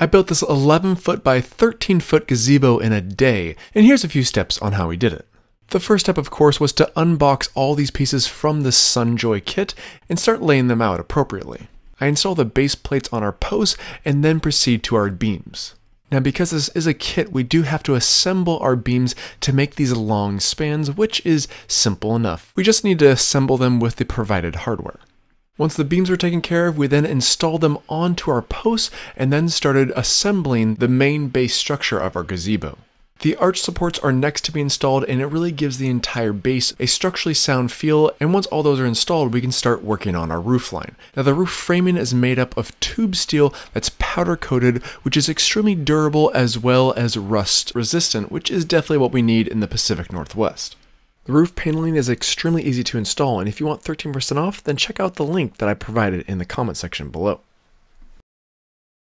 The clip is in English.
I built this 11 foot by 13 foot gazebo in a day, and here's a few steps on how we did it. The first step, of course, was to unbox all these pieces from the Sunjoy kit and start laying them out appropriately. I install the base plates on our posts and then proceed to our beams. Now because this is a kit, we do have to assemble our beams to make these long spans, which is simple enough. We just need to assemble them with the provided hardware. Once the beams were taken care of, we then installed them onto our posts and then started assembling the main base structure of our gazebo. The arch supports are next to be installed and it really gives the entire base a structurally sound feel and once all those are installed we can start working on our roof line. Now the roof framing is made up of tube steel that's powder coated which is extremely durable as well as rust resistant which is definitely what we need in the Pacific Northwest. The roof paneling is extremely easy to install and if you want 13% off then check out the link that I provided in the comment section below.